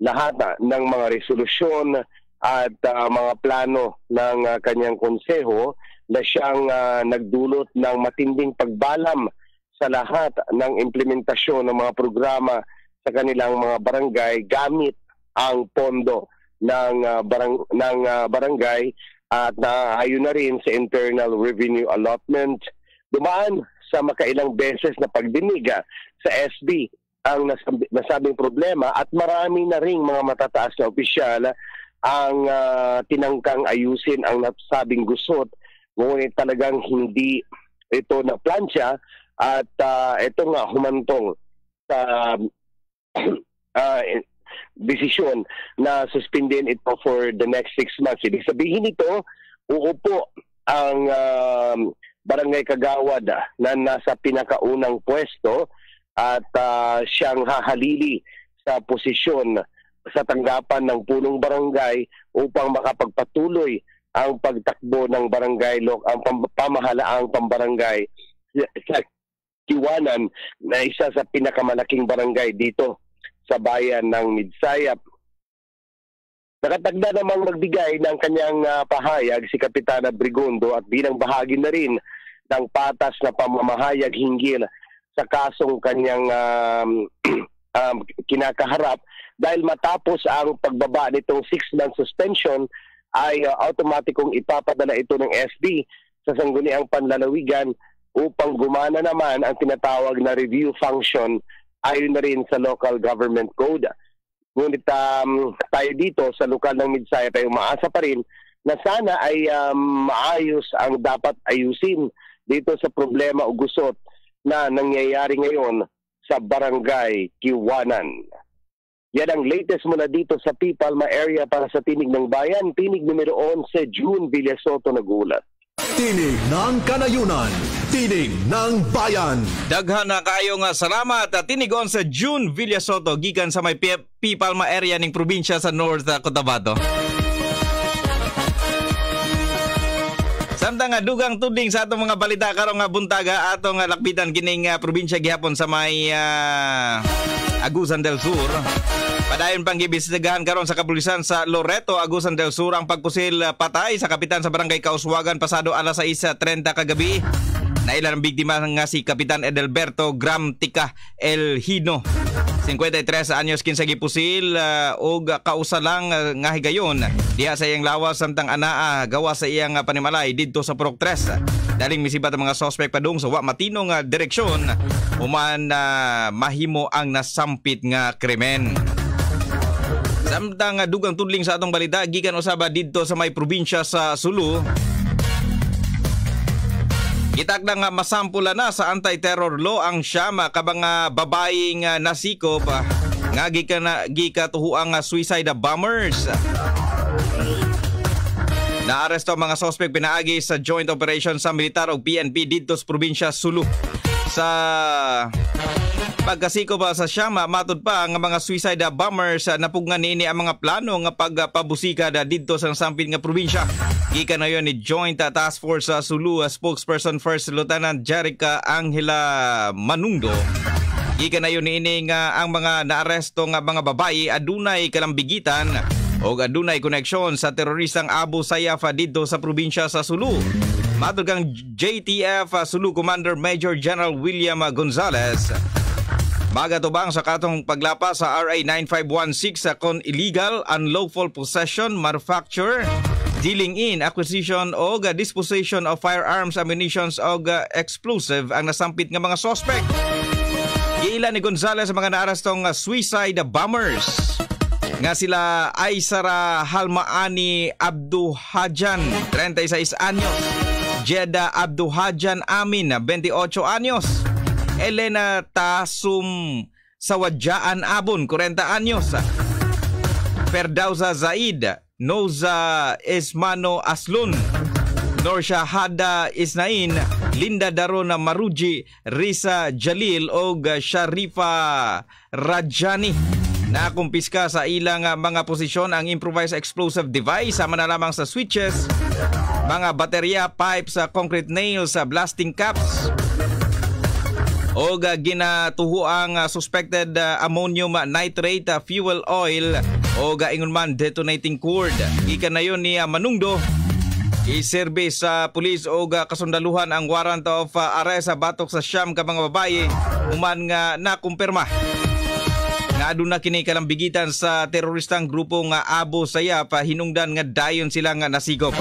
lahat uh, ng mga resolusyon at uh, mga plano ng uh, kanyang konseho na siyang uh, nagdulot ng matinding pagbalam sa lahat ng implementasyon ng mga programa sa kanilang mga barangay gamit ang pondo ng uh, barang ng uh, barangay at naayon na rin sa internal revenue allotment. Dumaan sa makailang beses na pagdinig ah, sa SB ang nasab- nasabing problema at marami na ring mga matataas na opisyal ang uh, tinangkang ayusin ang nasabing gusot ngunit talagang hindi ito na plansya at uh, ito nga humantong sa uh, desisyon na suspendin ito for the next six months. Ibig sabihin ito, uupo ang uh, barangay kagawad na nasa pinakaunang pwesto at uh, siyang hahalili sa posisyon sa tanggapan ng punong barangay upang makapagpatuloy ang pagtakbo ng barangay ang pamahalaang pambarangay sa Kiwanan na isa sa pinakamalaking barangay dito sa bayan ng Midsayap. Nakatagda namang magbigay ng kanyang uh, pahayag si Kapitana Brigondo at bilang bahagi na rin ng patas na pamamahayag hinggil sa kasong kanyang um, um, kinakaharap dahil matapos ang pagbaba nitong 6-month suspension ay uh, automatikong ipapadala ito ng SB sa sangguniang panlalawigan upang gumana naman ang tinatawag na review function ayon na rin sa local government code. Ngunit um, tayo dito sa lokal ng Midsaya tayo maasa pa rin na sana ay um, maayos ang dapat ayusin dito sa problema o gusot na nangyayari ngayon sa barangay Kiwanan. Yan ang latest mula dito sa Pipalma area para sa Tinig ng Bayan, Tinig numero 11, June Villasoto nagulat. Tinig ng Kanayunan, Tinig ng Bayan. Daghan na kayo nga salamat at tinigon sa June Villasoto gikan sa may Pipalma area ning probinsya sa North Cotabato. Samtang nga dugang tuding sa atong mga balita karong nga buntaga atong nga lakbitan kining uh, probinsya gihapon sa may uh, Agusan del Sur. Padayon pang gibisitigahan karon sa kapulisan sa Loreto, Agusan del Sur ang pagpusil uh, patay sa kapitan sa barangay Kauswagan pasado alas 6:30 kagabi. Nailan ang biktima nga si Kapitan Edelberto Gramtica El Hino. 53 anyos kinsa gipusil uh, og kausalang uh, nga higayon diha sa iyang lawas samtang anaa gawa sa iyang uh, panimalay didto sa Purok 3. Daling misibat ang mga suspect padung sa wa matinong uh, direksyon human uh, mahimo ang nasampit nga krimen. Samtang uh, dugang tudling sa atong balita gikan usaba didto sa may probinsya sa Sulu Gitak na nga masampula na sa anti-terror law ang siyama kabang uh, babaeng uh, nga gika na gika tuhuang uh, suicide bombers. Naaresto mga suspect pinaagi sa joint operation sa militar o PNP dito sa probinsya Sulu. Sa pagkasiko pa sa Siyama, matud pa ang mga suicide bombers napugnan niini ang mga plano nga pagpabusika dito sa sampit nga probinsya. Gika na yon ni Joint Task Force sa Sulu spokesperson First Lieutenant Jerica Angela Manungdo. Gika na yon niini nga ang mga naaresto nga mga babae adunay kalambigitan o adunay koneksyon sa teroristang Abu Sayyaf dito sa probinsya sa Sulu. Matod kang JTF Sulu Commander Major General William Gonzales Magatubang sa katong paglapa sa RA 9516 sa kon illegal, unlawful possession, manufacture, dealing in, acquisition o disposition of firearms, ammunitions o explosive ang nasampit nga mga suspect. Giila ni Gonzales sa mga naarastong suicide bombers nga sila Aysara Halmaani Abduhajan, 36 anyos. Jeda Abduhajan Amin, 28 anyos. Elena Tasum Sawadyaan Abon, 40 anyos. Ferdausa Zaid, Noza Esmano Aslun, Norsha Hada Isnain, Linda Darona Maruji, Risa Jalil o Sharifa Rajani na kumpiska sa ilang mga posisyon ang improvised explosive device sama na lamang sa switches, mga baterya, pipes, concrete nails, blasting caps, o ginatuho ang suspected uh, ammonium nitrate uh, fuel oil o ingon man detonating cord. Gikan na yon ni Manungdo iserbe sa pulis o kasundaluhan ang warrant of arrest sa batok sa siyam ka mga babae human nga nakumpirma nga aduna kini kalambigitan sa teroristang grupo nga Abu Sayyaf hinungdan nga dayon sila nga nasigop.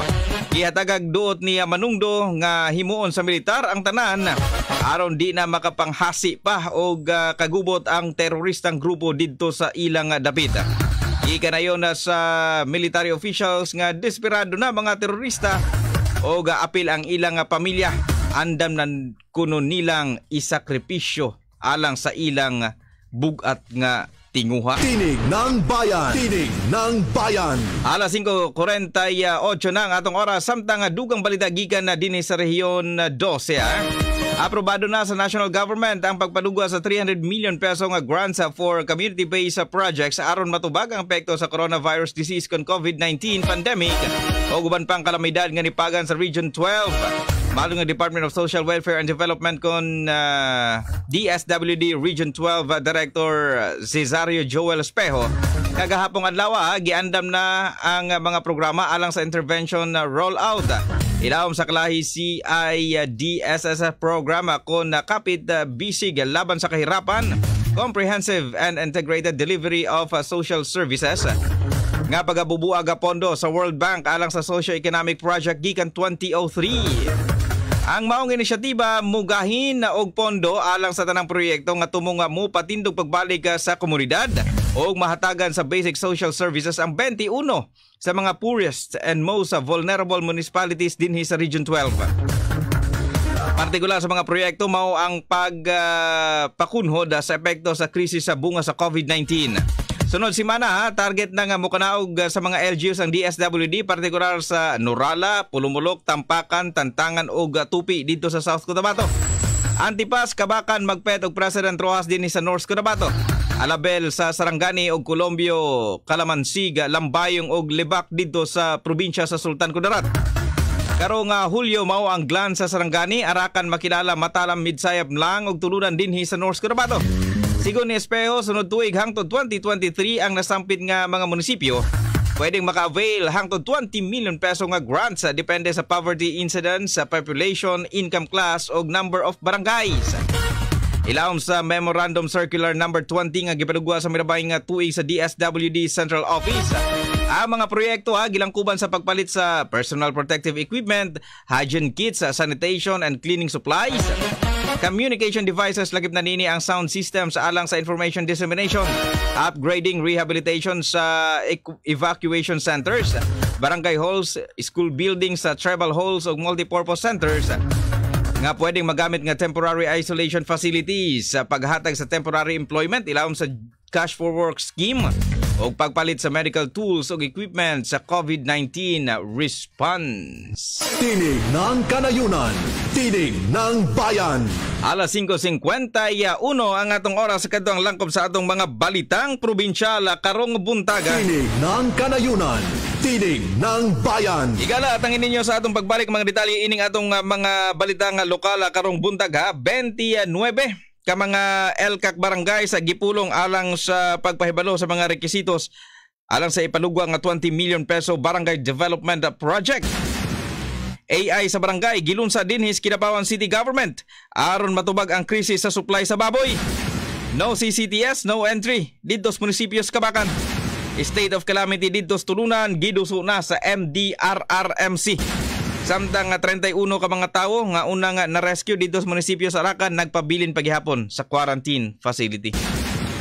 Gihatagag duot ni Manungdo nga himuon sa militar ang tanan aron di na makapanghasi pa og kagubot ang teroristang grupo didto sa ilang dapit. Ikanayon na sa military officials nga desperado na mga terorista o apil ang ilang pamilya andam nan kuno nilang isakripisyo alang sa ilang bugat nga tinguha. Tinig ng bayan. Tinig ng bayan. Alas 5.48 na ang atong oras samtang dugang balita gikan na dinhi sa rehiyon 12. Ah. Aprobado na sa national government ang pagpadugwa sa 300 million peso nga grants for community-based projects aron matubag ang epekto sa coronavirus disease kon COVID-19 pandemic o guban pang kalamidad nga nipagan sa Region 12. Malo nga Department of Social Welfare and Development kon uh, DSWD Region 12 uh, Director Cesario Joel Espejo kagahapong adlaw uh, giandam na ang mga programa alang sa intervention uh, rollout. Ilawom sa kalahi CIDSS program kon uh, kapit uh, bisig laban sa kahirapan, comprehensive and integrated delivery of uh, social services nga pagabubuag pondo sa World Bank alang sa socio-economic project gikan 2003. Ang maong inisyatiba mugahin na og pondo alang sa tanang proyekto nga tumunga mo patindog pagbalik sa komunidad o mahatagan sa basic social services ang 21 sa mga poorest and most vulnerable municipalities dinhi sa Region 12. Partikular sa mga proyekto mao ang pagpakunhod uh, sa epekto sa krisis sa bunga sa COVID-19. Sunod si Mana ha, target na nga mukanaog sa mga LGUs ang DSWD, partikular sa Nurala, Pulumulok, Tampakan, Tantangan ug Tupi dito sa South Cotabato. Antipas, Kabakan, Magpet ug President Rojas din sa North Cotabato. Alabel sa Sarangani ug Colombio, Kalamansig, Lambayong ug Libak dito sa probinsya sa Sultan Kudarat. Karong uh, Hulyo mao ang glan sa Sarangani, arakan makilala matalam midsayap lang ug tulunan dinhi sa North Cotabato. Sigon ni Espejo, sunod tuig hangtod 2023 ang nasampit nga mga munisipyo pwedeng maka-avail hangtod 20 million peso nga grants depende sa poverty incidence, sa population, income class o number of barangays. Ilawom sa Memorandum Circular number 20 nga gipadugwa sa mirabay nga tuig sa DSWD Central Office. Ang mga proyekto ha gilangkuban sa pagpalit sa personal protective equipment, hygiene kits, sanitation and cleaning supplies, Communication devices lagip na nini ang sound system sa alang sa information dissemination, upgrading rehabilitation sa evacuation centers, barangay halls, school buildings sa tribal halls ug multipurpose centers nga pwedeng magamit nga temporary isolation facilities sa paghatag sa temporary employment ilawom sa cash for work scheme o pagpalit sa medical tools o equipment sa COVID-19 response. Tinig ng kanayunan, tinig ng bayan. Alas 5.51 ang atong oras sa kadtong langkob sa atong mga balitang probinsyal karong buntaga. Tinig ng kanayunan, tinig ng bayan. Igala at ang ininyo sa atong pagbalik mga detalye ining atong uh, mga balitang lokal karong buntaga 29 ka mga LCAC barangay sa gipulong alang sa pagpahibalo sa mga rekwisitos alang sa ipalugwa nga 20 million peso barangay development project. AI sa barangay gilunsa dinhis Kinabawan City Government aron matubag ang krisis sa supply sa baboy. No CCTS, no entry didto sa munisipios Kabakan. State of calamity didto sa tulunan giduso na sa MDRRMC. Samtang 31 ka mga tawo nga una nga na-rescue dito sa munisipyo sa Arakan nagpabilin paghihapon sa quarantine facility.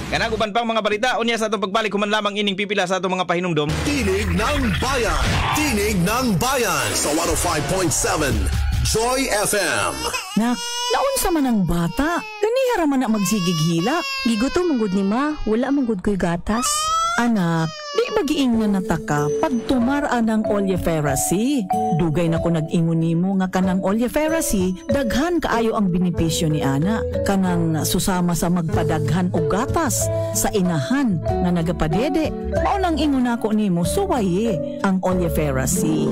Kanang uban pang mga balita, unya sa atong pagbalik human lamang ining pipila sa atong mga pahinumdom. Tinig ng Bayan! Tinig ng Bayan sa 105.7 Joy FM. Nak, naon sa man ang bata? Ganihara man na magsigighila. Gigo to manggod ni ma, wala manggod ko'y gatas. Anak, di bagiing nga nataka pag tumaraan ng oleiferacy. Dugay na ko nag-ingon nimo nga kanang oleiferacy, daghan kaayo ang benepisyo ni ana. Kanang susama sa magpadaghan og gatas sa inahan nga nagapadede. Mao nang ingon nako nimo suwaye ang oleiferacy.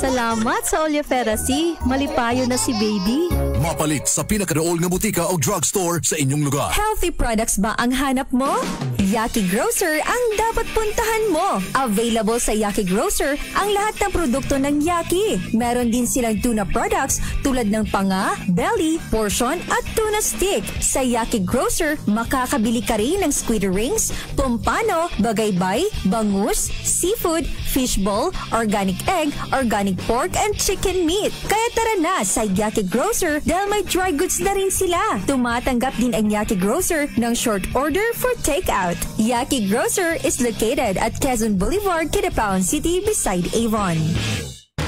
Salamat sa oleiferacy. Malipayo na si baby. Mapalit sa pinakadool nga butika o drugstore sa inyong lugar. Healthy products ba ang hanap mo? Yaki Grocer ang dapat puntahan mo. Available sa Yaki Grocer ang lahat ng produkto ng Yaki. Meron din silang tuna products tulad ng panga, belly, portion at tuna stick. Sa Yaki Grocer, makakabili ka rin ng squid rings, pompano, bagaybay, bangus, seafood, fishball, organic egg, organic pork and chicken meat. Kaya tara na sa Yaki Grocer dahil may dry goods na rin sila. Tumatanggap din ang Yaki Grocer ng short order for takeout. Yaki Grocer is located at Quezon Boulevard, Kidapawan City beside Avon.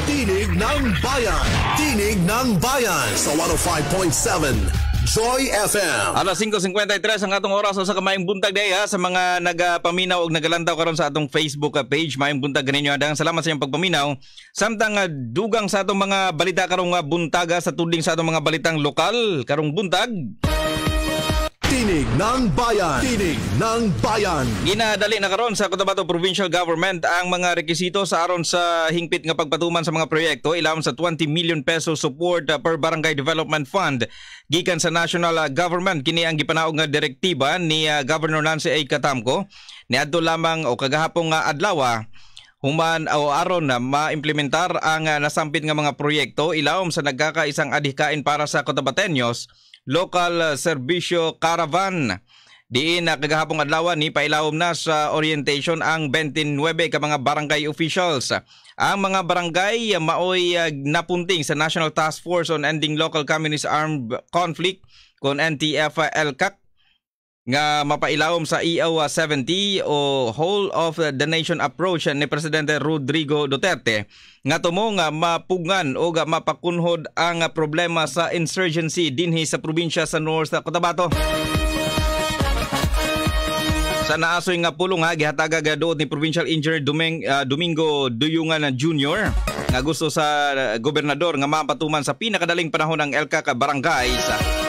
Tinig ng Bayan! Tinig ng Bayan sa 105.7 Joy FM. Alas 5.53 ang atong oras sa kamayang buntag day ha, sa mga nagapaminaw o nagalantaw karon sa atong Facebook page. Mayang buntag ganinyo. Daghang salamat sa inyong pagpaminaw. Samtang uh, dugang sa atong mga balita karong uh, buntaga sa tudling sa atong mga balitang lokal karong buntag. Tinig ng Bayan! Tinig ng Bayan! Ginadali na karon sa Cotabato Provincial Government ang mga rekisito sa aron sa hingpit nga pagpatuman sa mga proyekto ilawom sa 20 million peso support uh, per Barangay Development Fund gikan sa national uh, government kini ang gipanaog nga direktiba ni uh, Governor Nancy A. Katamko niadto lamang o kagahapon nga adlaw human o aron na maimplementar ang uh, nasampit nga mga proyekto ilawom sa nagkakaisang adhikain para sa Cotabateños Local Serbisyo Caravan. Diin na kagahapong adlaw ni pailawom na sa orientation ang 29 ka mga barangay officials. Ang mga barangay maoy uh, napunting sa National Task Force on Ending Local Communist Armed Conflict kon NTF-LCAC nga mapailawom sa EO 70 o Whole of the Nation Approach ni Presidente Rodrigo Duterte nga tumo nga mapugngan o nga mapakunhod ang problema sa insurgency dinhi sa probinsya sa North Cotabato. Sa naasoy nga pulong ha, gihataga gadood ni Provincial Engineer Duming, uh, Domingo Duyungan Jr. nga gusto sa uh, gobernador nga mapatuman sa pinakadaling panahon ng LKK Barangay sa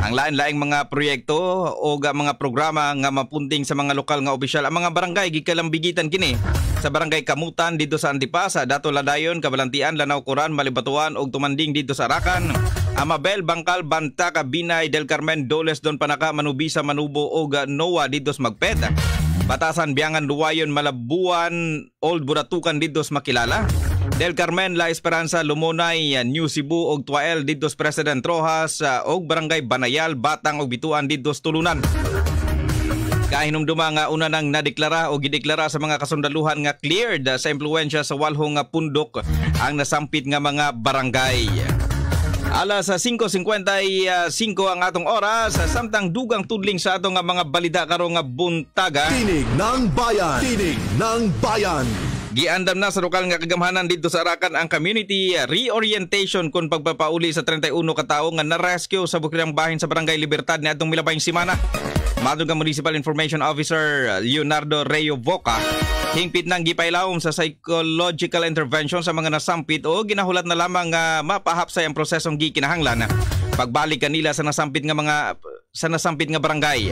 ang lain-laing mga proyekto o ga mga programa nga mapunting sa mga lokal nga opisyal ang mga barangay gikalambigitan kini sa barangay Kamutan dito sa Antipasa, Dato Ladayon, Kabalantian, Lanao Kuran, Malibatuan ug tumanding dito sa Arakan. Amabel, Bangkal, Bantaka, Binay, Del Carmen, Doles, Don Panaka, Manubisa, Manubo ug Noa dito sa Magped. Batasan, Biangan, Luwayon, Malabuan, Old Buratukan dito sa Makilala. Del Carmen, La Esperanza, Lumonay, New Cebu ug Tuael dito sa President Rojas ug Barangay Banayal, Batang ug Bituan dito sa Tulunan. Kahinumduma nga una nang nadeklara o gideklara sa mga kasundaluhan nga cleared sa impluensya sa walhong nga pundok ang nasampit nga mga barangay. Alas 5.55 ang atong oras samtang dugang tudling sa atong nga mga balida karong buntaga. Tinig ng Bayan! Tinig ng Bayan! Giandam na sa lokal nga kagamhanan dito sa Arakan ang community reorientation kung pagpapauli sa 31 katao nga na-rescue sa bukirang bahin sa Barangay Libertad ni atong milabayng simana. Madong Municipal Information Officer Leonardo Reo Voca hingpit nang gipailawom sa psychological intervention sa mga nasampit o ginahulat na lamang nga mapahapsay ang prosesong gikinahanglan pagbalik kanila sa nasampit nga mga sa nasampit nga barangay.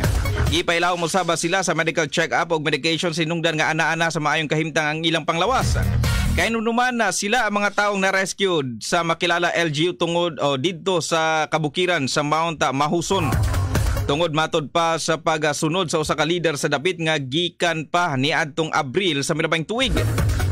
Gipailaw mo saba sila sa medical check-up o medication sinungdan nga ana-ana sa maayong kahimtang ang ilang panglawas. Kaya numan na sila ang mga taong na-rescued sa makilala LGU tungod o didto sa kabukiran sa Mount Mahuson. Tungod matod pa sa pagasunod sa usa ka leader sa dapit nga gikan pa ni adtong Abril sa mirabang tuig.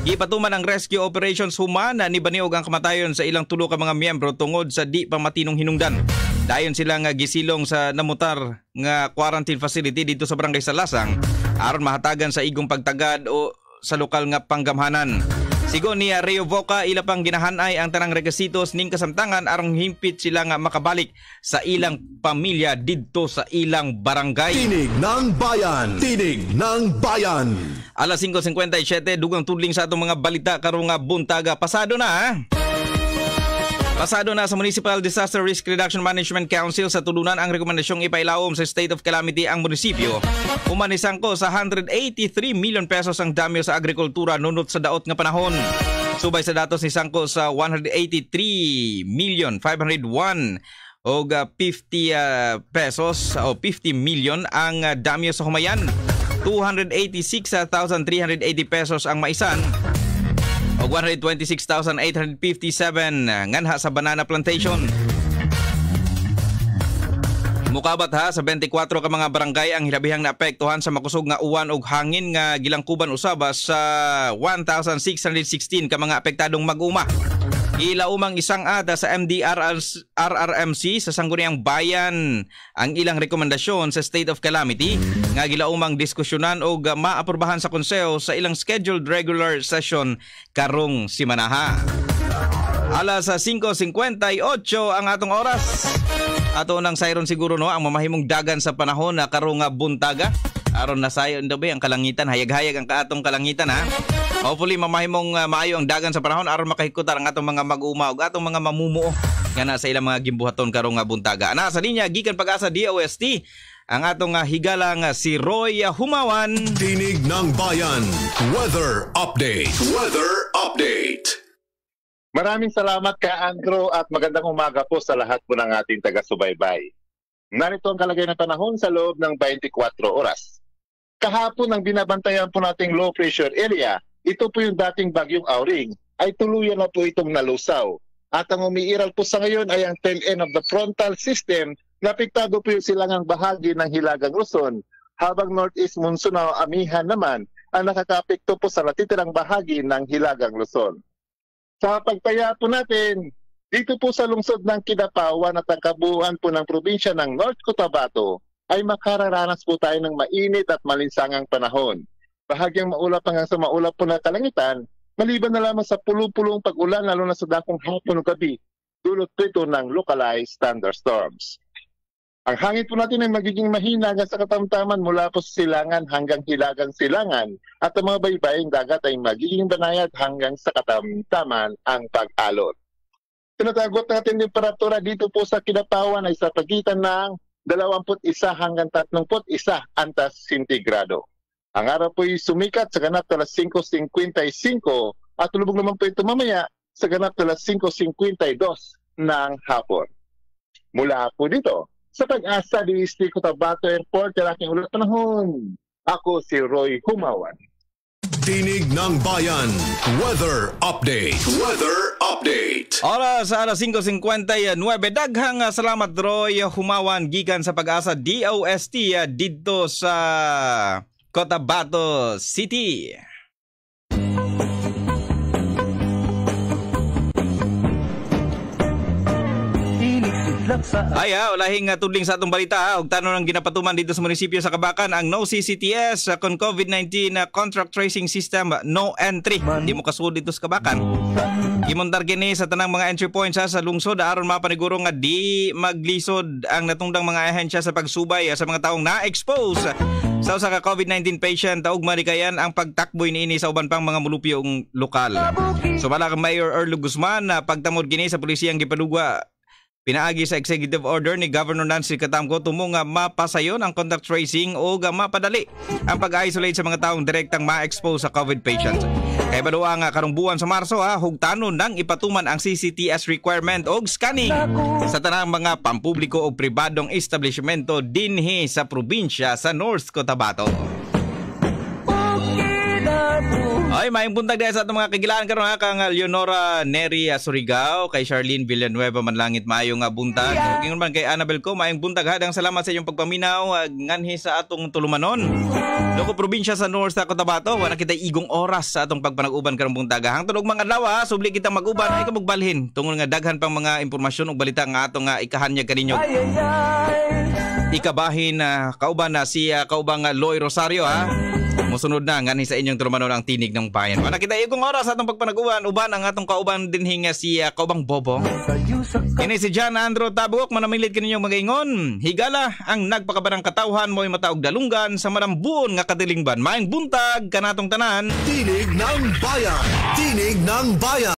Gipatuman ang rescue operations humana ni baniog ang kamatayon sa ilang tulo ka mga miyembro tungod sa di pa matinong hinungdan. Dayon sila nga gisilong sa namutar nga quarantine facility dito sa barangay Salasang aron mahatagan sa igong pagtagad o sa lokal nga panggamhanan. Sigo ni Rio Voca ila pang ginahanay ang tanang regasitos ning kasamtangan aron himpit sila nga makabalik sa ilang pamilya didto sa ilang barangay. Tinig ng Bayan! Tinig ng Bayan! Alas 5.57, dugang tudling sa atong mga balita karong nga buntaga. Pasado na ha? Pasado na sa Municipal Disaster Risk Reduction Management Council sa tulunan ang rekomendasyong ipailawom sa state of calamity ang munisipyo. Umanisang ko sa 183 million pesos ang damyo sa agrikultura nunot sa daot nga panahon. Subay sa datos ni Sangko sa 183 million 501 o 50 uh, pesos o 50 million ang damyo sa humayan. 286,380 pesos ang maisan o 126,857 nganha sa banana plantation. Mukabat ha sa 24 ka mga barangay ang hilabihang naapektuhan sa makusog nga uwan ug hangin nga gilangkuban usaba sa 1616 ka mga apektadong mag-uma. Ilaumang isang ada sa MDR RRMC sa sangguniang bayan ang ilang rekomendasyon sa state of calamity nga gilaumang diskusyonan o maaprubahan sa konseho sa ilang scheduled regular session karong simanaha. Alas sa 5.58 ang atong oras. Ato nang sayron siguro no ang mamahimong dagan sa panahon na karong buntaga. Aron na sayo ang kalangitan, hayag-hayag ang kaatong kalangitan ha. Hopefully mamahimong uh, maayo ang dagan sa panahon aron makahikutar ang atong mga mag-uma ug atong mga mamumuo nga na sa ilang mga gimbuhaton karong buntaga. Ana sa linya gikan pag-asa DOST ang atong uh, higalang uh, si Roy Humawan. Tinig ng Bayan. Weather Update. Weather Update. Maraming salamat kay Andrew at magandang umaga po sa lahat po ng ating taga-subaybay. Narito ang kalagay ng panahon sa loob ng 24 oras. Kahapon ang binabantayan po nating low pressure area, ito po yung dating bagyong Auring, ay tuluyan na po itong nalusaw. At ang umiiral po sa ngayon ay ang tail end of the frontal system na apektado po yung silangang bahagi ng Hilagang Luzon, habang northeast monsoon na amihan naman ang nakakapekto po sa natitirang bahagi ng Hilagang Luzon. Sa pagtaya po natin, dito po sa lungsod ng Kidapawan at ang kabuuan po ng probinsya ng North Cotabato ay makararanas po tayo ng mainit at malinsangang panahon. Bahagyang maulap hanggang sa maulap po na kalangitan, maliban na lamang sa pulong-pulong pag-ulan lalo na sa dakong hapon o gabi, dulot po ito ng localized thunderstorms. Ang hangin po natin ay magiging mahina hanggang sa katamtaman mula po sa silangan hanggang hilagang silangan at ang mga baybaying dagat ay magiging banayad hanggang sa katamtaman ang pag-alot. Tinatagot natin yung temperatura dito po sa Kinapawan ay sa pagitan ng 21 hanggang 31 antas sentigrado. Ang araw po ay sumikat sa ganap alas 5.55 at tulubog naman po ito mamaya sa ganap alas 5.52 ng hapon. Mula po dito, sa pag-asa di Istico Cotabato Airport, ang aking ulat panahon. Ako si Roy Humawan. Tinig ng Bayan. Weather Update. Weather Update. Oras sa alas 5.59. Daghang salamat Roy Humawan gikan sa pag-asa DOST ah, dito sa Cotabato City. Ay ha, ulahing uh, tudling sa atong balita ha. Og tanong ng ginapatuman dito sa munisipyo sa Kabakan ang no CCTS uh, kon COVID-19 uh, contract tracing system no entry. Hindi mo kasulod dito sa Kabakan. Imundar gini sa tanang mga entry points ha, sa lungsod aron mapaniguro nga di maglisod ang natungdang mga ahensya sa pagsubay uh, sa mga taong na-expose sa usa ka COVID-19 patient ug marikayan ang pagtakboy niini sa uban pang mga mulupyong lokal. So bala ka Mayor Erlo Guzman na pagtamod gini sa pulisiyang gipadugwa Pinaagi sa executive order ni Governor Nancy Katamko tumo nga mapasayon ang contact tracing o mapadali ang pag-isolate sa mga taong direktang ma-expose sa COVID patients. Kay baluwa nga karong buwan sa Marso ha, hugtanon nang ipatuman ang CCTS requirement og scanning sa tanang mga pampubliko o pribadong establishmento dinhi sa probinsya sa North Cotabato. Ay, maayong buntag dahil sa atong mga kagilaan karon ha kang Leonora Neri Surigao, kay Charlene Villanueva Manlangit maayong nga buntag. Yeah. Gingon man kay Annabel ko, maayong buntag ha. Dang salamat sa inyong pagpaminaw nganhi sa atong tulumanon. Loko probinsya sa North Cotabato, wala kita igong oras sa atong pagpanag-uban karong buntag. Hang tunog mga adlaw subli kita mag-uban ay kamugbalhin tungod nga daghan pang mga impormasyon ug balita nga atong nga ikahanyag kaninyo. Ay, ay, ay. Ikabahin uh, kauban na si uh, kaubang uh, Loy Rosario ha. Musunod na nga sa inyong trumanon ang tinig ng bayan. Wala kita igong oras atong pagpanaguan uban ang atong kauban din hinga si uh, kaubang Bobo. Kini si John Andrew Tabuk manamilit kaninyong magaingon. Higala ang nagpakabarang katawhan mo'y mataog dalunggan sa marambuon nga kadilingban. Maayong buntag kanatong tanan. Tinig ng bayan. Tinig ng bayan.